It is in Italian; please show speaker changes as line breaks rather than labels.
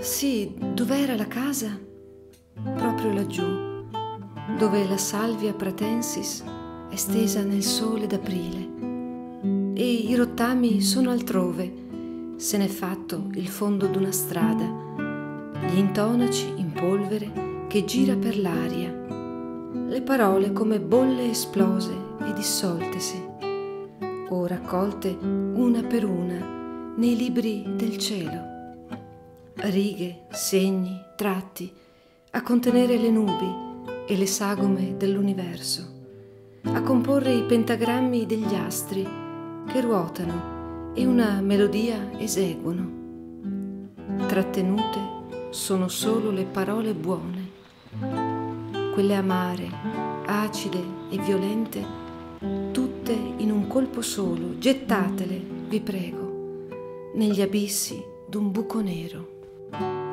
sì, dov'era la casa? Proprio laggiù, dove la salvia pratensis è stesa nel sole d'aprile. E i rottami sono altrove, se n'è fatto il fondo d'una strada, gli intonaci in polvere che gira per l'aria, le parole come bolle esplose e dissoltesi, o raccolte una per una nei libri del cielo righe, segni, tratti, a contenere le nubi e le sagome dell'universo, a comporre i pentagrammi degli astri che ruotano e una melodia eseguono. Trattenute sono solo le parole buone, quelle amare, acide e violente, tutte in un colpo solo, gettatele, vi prego, negli abissi d'un buco nero. thank you